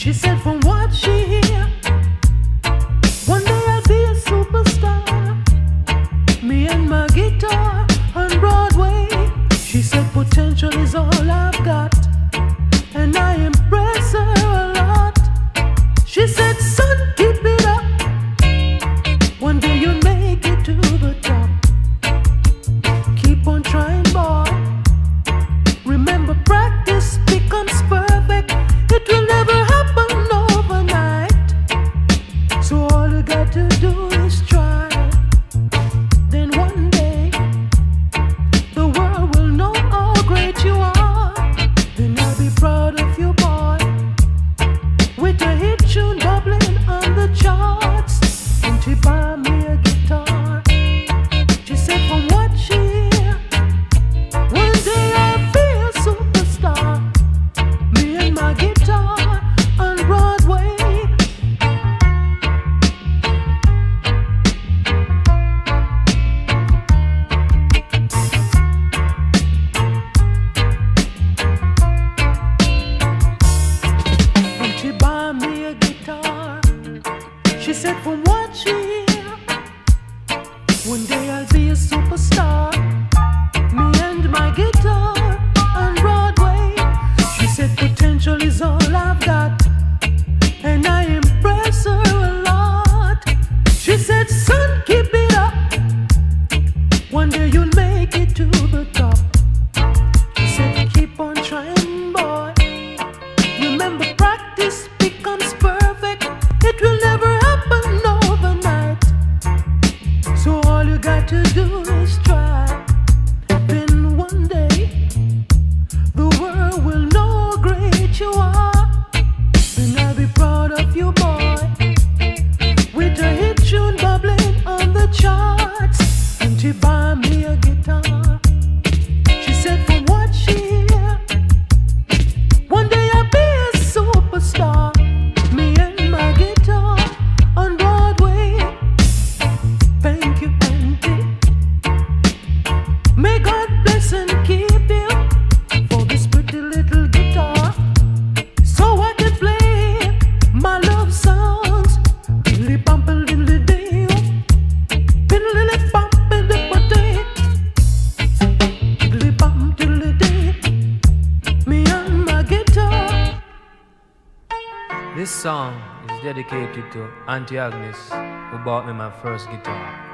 She said from what she hear, one day I'll be a superstar. Me and my guitar on Broadway. She said potential is all I This song is dedicated to Auntie Agnes, who bought me my first guitar.